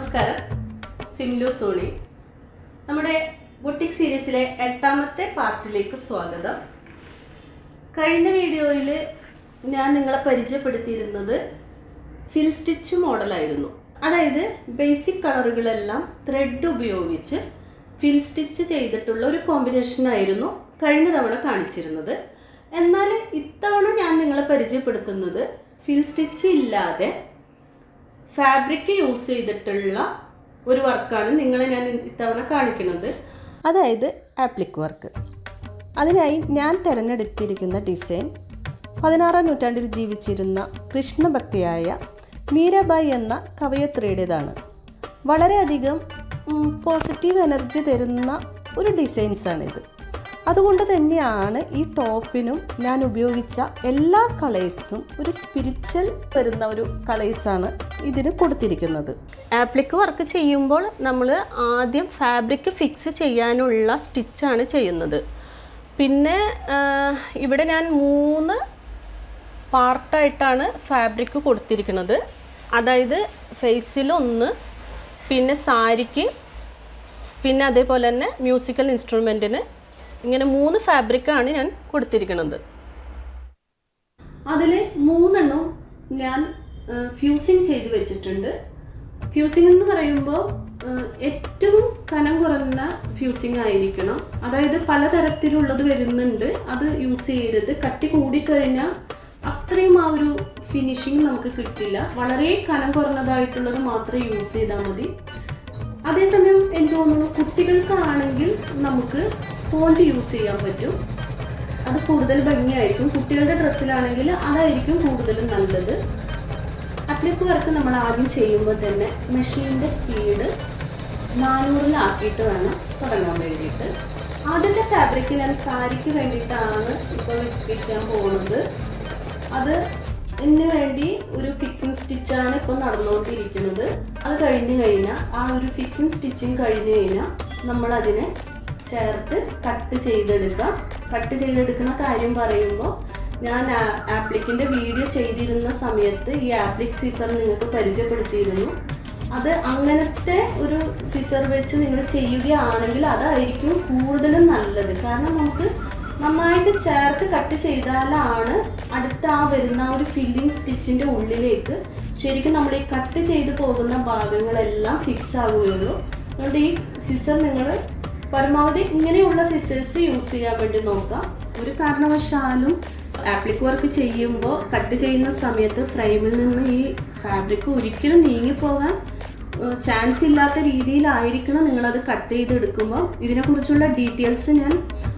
നമസ്കാരം. സിംലു സോണി നമ്മുടെ ബുട്ടിക് സീരീസിലെ എട്ടാമത്തെ പാർട്ടിലേക്ക് സ്വാഗതം. കഴിഞ്ഞ വീഡിയോയിൽ ഞാൻ നിങ്ങളെ പരിചയപ്പെടുത്തിയിരുന്നത് ഫിൽ സ്റ്റിച്ച് മോഡലായിരുന്നു. അതായത് ബേസിക് കളറുകളെല്ലാം ത്രെഡ് ഉപയോഗിച്ച് ഫിൽ സ്റ്റിച്ച് ചെയ്തിട്ടുള്ള ഒരു കോമ്പിനേഷനായിരുന്നു കഴിഞ്ഞ തവണ കാണിച്ചിരുന്നത്. എന്നാൽ ഇത്തവണ ഞാൻ നിങ്ങളെ പരിചയപ്പെടുത്തുന്നത് ഫിൽ സ്റ്റിച്ച് ഇല്ലാതെ ഫാബ്രിക് യൂസ് ചെയ്തിട്ടുള്ള ഒരു വർക്കാണ് നിങ്ങളെ ഞാൻ ഇത്തവണ കാണിക്കുന്നത്. അതായത് ആപ്ലിക് വർക്ക് അതിനായി ഞാൻ തിരഞ്ഞെടുത്തിരിക്കുന്ന ഡിസൈൻ പതിനാറാം നൂറ്റാണ്ടിൽ ജീവിച്ചിരുന്ന കൃഷ്ണഭക്തിയായ മീരാബായി എന്ന കവയത്രിയുടേതാണ്. വളരെയധികം പോസിറ്റീവ് എനർജി തരുന്ന ഒരു ഡിസൈൻസാണിത് അതുകൊണ്ട് തന്നെയാണ് ഈ ടോപ്പിനും ഞാൻ ഉപയോഗിച്ച എല്ലാ കളേഴ്സും ഒരു സ്പിരിച്വൽ വരുന്ന ഒരു കളേഴ്സാണ് ഇതിന് കൊടുത്തിരിക്കുന്നത്. ആപ്ലിക് വർക്ക് ചെയ്യുമ്പോൾ നമ്മൾ ആദ്യം ഫാബ്രിക് ഫിക്സ് ചെയ്യാനുള്ള സ്റ്റിച്ചാണ് ചെയ്യുന്നത്. പിന്നെ ഇവിടെ ഞാൻ മൂന്ന് പാർട്ടായിട്ടാണ് ഫാബ്രിക് കൊടുത്തിരിക്കുന്നത്. അതായത് ഫേസിലൊന്ന് പിന്നെ സാരിക്ക് പിന്നെ അതേപോലെ തന്നെ മ്യൂസിക്കൽ ഇൻസ്ട്രുമെന്റിന് ഇങ്ങനെ മൂന്ന് ഫാബ്രിക്കാണ് ഞാൻ കൊടുത്തിരിക്കുന്നത്. അതിൽ മൂന്നെണ്ണം ഞാൻ ഫ്യൂസിങ് ചെയ്ത് വെച്ചിട്ടുണ്ട്. ഫ്യൂസിങ് എന്ന് പറയുമ്പോൾ ഏറ്റവും കനം കുറഞ്ഞ ഫ്യൂസിങ് ആയിരിക്കണം. അതായത് പലതരത്തിലുള്ളത് വരുന്നുണ്ട്. അത് യൂസ് ചെയ്യരുത്. കട്ടി കൂടിക്കഴിഞ്ഞാൽ അത്രയും ആ ഒരു ഫിനിഷിങ് നമുക്ക് കിട്ടില്ല. വളരെ കനം കുറഞ്ഞതായിട്ടുള്ളത് മാത്രമേ യൂസ് ചെയ്താൽ മതി. അതേസമയം എനിക്ക് തോന്നുന്നു കുട്ടികൾക്കാണെങ്കിൽ നമുക്ക് സ്പോഞ്ച് യൂസ് ചെയ്യാൻ പറ്റും. അത് കൂടുതൽ ഭംഗിയായിരിക്കും. കുട്ടികളുടെ ഡ്രസ്സിലാണെങ്കിൽ അതായിരിക്കും കൂടുതലും നല്ലത്. അപ്ലിക്ക് വർക്ക് നമ്മൾ ആദ്യം ചെയ്യുമ്പോൾ തന്നെ മെഷീന്റെ സ്പീഡ് നാനൂറിലാക്കിയിട്ട് വേണം തുടങ്ങാൻ വേണ്ടിയിട്ട്. ആദ്യത്തെ ഫാബ്രിക് ഞാൻ സാരിക്ക് വേണ്ടിയിട്ടാണ് ഇപ്പോൾ വിൽക്കാൻ പോകുന്നത് അത് ഇതിന് വേണ്ടി ഒരു സ്റ്റിച്ചാണ് ഇപ്പോൾ നടന്നുകൊണ്ടിരിക്കുന്നത്. അത് കഴിഞ്ഞ് കഴിഞ്ഞാൽ ആ ഒരു ഫിക്സിങ് സ്റ്റിച്ചിങ് കഴിഞ്ഞ് കഴിഞ്ഞാൽ നമ്മൾ അതിനെ ചേർത്ത് കട്ട് ചെയ്തെടുക്കാം കട്ട് ചെയ്തെടുക്കുന്ന കാര്യം പറയുമ്പോൾ ഞാൻ ആപ്ലിക്കിന്റെ വീഡിയോ ചെയ്തിരുന്ന സമയത്ത് ഈ ആപ്ലിക് സീസർ നിങ്ങൾക്ക് പരിചയപ്പെടുത്തിയിരുന്നു. അത് അങ്ങനത്തെ ഒരു സിസർ വെച്ച് നിങ്ങൾ ചെയ്യുകയാണെങ്കിൽ അതായിരിക്കും കൂടുതലും നല്ലത്. കാരണം നമുക്ക് നന്നായിട്ട് ചേർത്ത് കട്ട് ചെയ്താലാണ് അടുത്ത ആ വരുന്ന ഒരു ഫില്ലിംഗ് സ്റ്റിച്ചിന്റെ ഉള്ളിലേക്ക് ശരിക്കും നമ്മൾ ഈ കട്ട് ചെയ്ത് പോകുന്ന ഭാഗങ്ങളെല്ലാം ഫിക്സ് ആകുകയുള്ളൂ അതുകൊണ്ട് ഈ സിസർ നിങ്ങൾ പരമാവധി ഇങ്ങനെയുള്ള സിസേഴ്സ് യൂസ് ചെയ്യാൻ വേണ്ടി നോക്കാം. ഒരു കാരണവശാലും ആപ്ലിക് വർക്ക് ചെയ്യുമ്പോൾ കട്ട് ചെയ്യുന്ന സമയത്ത് ഫ്രെയിമിൽ നിന്ന് ഈ ഫാബ്രിക് ഒരിക്കലും നീങ്ങിപ്പോകാൻ ചാൻസ് ഇല്ലാത്ത രീതിയിലായിരിക്കണം നിങ്ങളത് കട്ട് ചെയ്തെടുക്കുമ്പോൾ ഇതിനെക്കുറിച്ചുള്ള ഡീറ്റെയിൽസ് ഞാൻ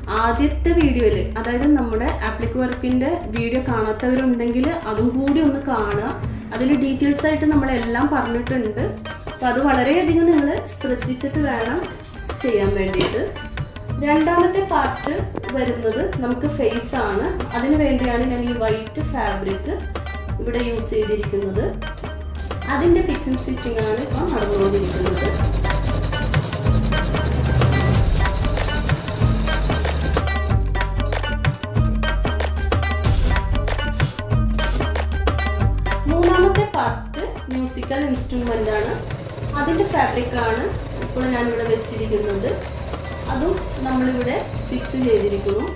ആദ്യത്തെ വീഡിയോയിൽ അതായത് നമ്മുടെ ആപ്ലിക് വർക്കിന്റെ വീഡിയോ കാണാത്തവരുണ്ടെങ്കിൽ അതും കൂടി ഒന്ന് കാണുക. അതിൽ ഡീറ്റെയിൽസ് ആയിട്ട് നമ്മളെല്ലാം പറഞ്ഞിട്ടുണ്ട്. അപ്പോൾ അത് വളരെയധികം നിങ്ങൾ ശ്രദ്ധിച്ചിട്ട് വേണം ചെയ്യാൻ വേണ്ടിയിട്ട്. രണ്ടാമത്തെ പാർട്ട് വരുന്നത് നമുക്ക് ഫേസ് ആണ്. അതിനു വേണ്ടിയാണ് ഞാൻ ഈ വൈറ്റ് ഫാബ്രിക് ഇവിടെ യൂസ് ചെയ്തിരിക്കുന്നത്. അതിന്റെ ഫിക്സിങ് സ്റ്റിച്ചിങ് ആണ് ഇപ്പോൾ നടന്നുകൊണ്ടിരിക്കുന്നത്. മ്യൂസിക്കൽ ഇൻസ്ട്രുമെന്റ് ആണ്. അതിന്റെ ഫാബ്രിക്കാണ് ഇപ്പോൾ ഞാനിവിടെ വെച്ചിരിക്കുന്നത്. അതും നമ്മളിവിടെ ഫിക്സ് ചെയ്തിരിക്കുന്നു.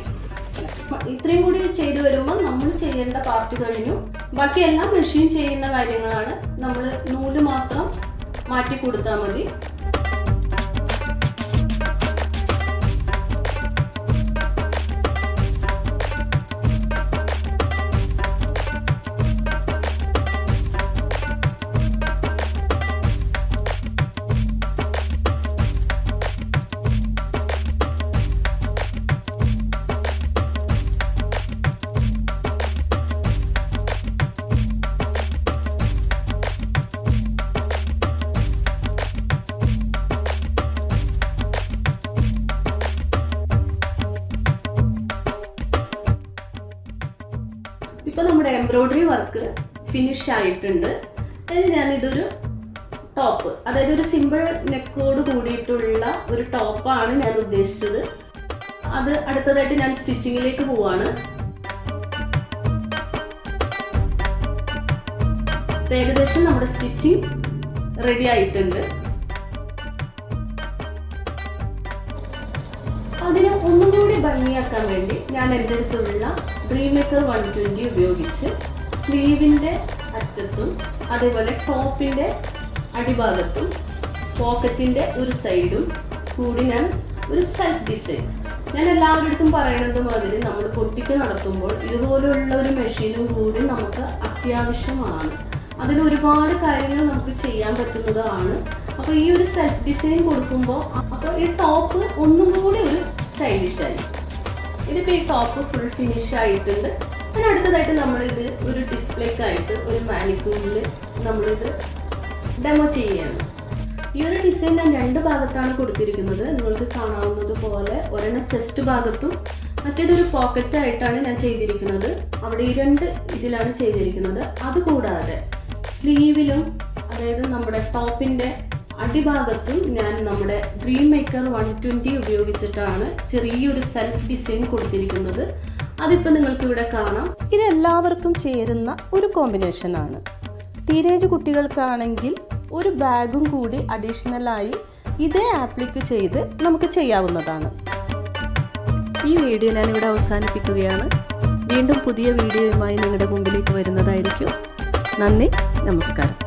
ഇത്രയും കൂടി ചെയ്തു വരുമ്പോൾ നമ്മൾ ചെയ്യേണ്ട പാർട്ട് കഴിഞ്ഞു. ബാക്കിയെല്ലാം മെഷീൻ ചെയ്യുന്ന കാര്യങ്ങളാണ്. നമ്മൾ നൂൽ മാത്രം മാറ്റി കൊടുത്താൽ മതി. എംബ്രോയിഡറി വർക്ക് ഫിനിഷ് ആയിട്ടുണ്ട്. അതായത് ഞാനിതൊരു ടോപ്പ് അതായത് ഒരു സിമ്പിൾ നെക്കോട് കൂടിയിട്ടുള്ള ഒരു ടോപ്പാണ് ഞാൻ ഉദ്ദേശിച്ചത്. അത് അടുത്തതായിട്ട് ഞാൻ സ്റ്റിച്ചിങ്ങിലേക്ക് പോവാണ്. ഏകദേശം നമ്മുടെ സ്റ്റിച്ചിങ് റെഡി ആയിട്ടുണ്ട്. ഒന്നും കൂടി ഭംഗിയാക്കാൻ വേണ്ടി ഞാൻ എന്റെ അടുത്തുള്ള ഡ്രീം മേക്കർ വൺ ട്വന്റി ഉപയോഗിച്ച് സ്ലീവിന്റെ അറ്റത്തും അതേപോലെ ടോപ്പിന്റെ അടിഭാഗത്തും പോക്കറ്റിന്റെ ഒരു സൈഡും കൂടി ഞാൻ ഒരു സെൽഫ് ഡിസൈൻ ഞാൻ എല്ലാവരുടെ അടുത്തും പറയണത് മാതിരി നമ്മൾ പൊട്ടിക്ക് നടത്തുമ്പോൾ ഇതുപോലെയുള്ള ഒരു മെഷീനും കൂടി നമുക്ക് അത്യാവശ്യമാണ്. അതിൽ ഒരുപാട് കാര്യങ്ങൾ നമുക്ക് ചെയ്യാൻ പറ്റുന്നതാണ്. അപ്പോൾ ഈ ഒരു സെൽഫ് ഡിസൈൻ കൊടുക്കുമ്പോൾ അപ്പോൾ ഈ ടോപ്പ് ഒന്നും കൂടി ഒരു സ്റ്റൈലിഷ് ആയി. ഇതിപ്പോൾ ഈ ടോപ്പ് ഫുൾ ഫിനിഷ് ആയിട്ടുണ്ട്. പിന്നെ അടുത്തതായിട്ട് നമ്മളിത് ഒരു ഡിസ്പ്ലേക്കായിട്ട് ഒരു മാനിക്കൂറിൽ നമ്മളിത് ഡെമോ ചെയ്യുകയാണ് ഈ ഒരു ഡിസൈൻ ഞാൻ രണ്ട് ഭാഗത്താണ് കൊടുത്തിരിക്കുന്നത്. നിങ്ങൾക്ക് കാണാവുന്നത് പോലെ ഒരെണ്ണം ചെസ്റ്റ് ഭാഗത്തും മറ്റേതൊരു പോക്കറ്റ് ആയിട്ടാണ് ഞാൻ ചെയ്തിരിക്കുന്നത്. അവിടെ ഈ രണ്ട് ഇതിലാണ് ചെയ്തിരിക്കുന്നത്. അതുകൂടാതെ സ്ലീവിലും അതായത് നമ്മുടെ ടോപ്പിന്റെ അടിഭാഗത്തും ഞാൻ നമ്മുടെ ഡ്രീം മേക്കർ വൺ ട്വന്റി ഉപയോഗിച്ചിട്ടാണ് ചെറിയൊരു സെൽഫ് ഡിസൈൻ കൊടുത്തിരിക്കുന്നത്. അതിപ്പോൾ നിങ്ങൾക്ക് ഇവിടെ കാണാം. ഇത് എല്ലാവർക്കും ചേരുന്ന ഒരു കോമ്പിനേഷനാണ് ടീനേജ് കുട്ടികൾക്കാണെങ്കിൽ ഒരു ബാഗും കൂടി അഡീഷണലായി ഇതേ ആപ്ലിക്ക് ചെയ്ത് നമുക്ക് ചെയ്യാവുന്നതാണ്. ഈ വീഡിയോ ഞാനിവിടെ അവസാനിപ്പിക്കുകയാണ്. വീണ്ടും പുതിയ വീഡിയോയുമായി നിങ്ങളുടെ മുമ്പിലേക്ക് വരുന്നതായിരിക്കും. നന്ദി നമസ്കാരം.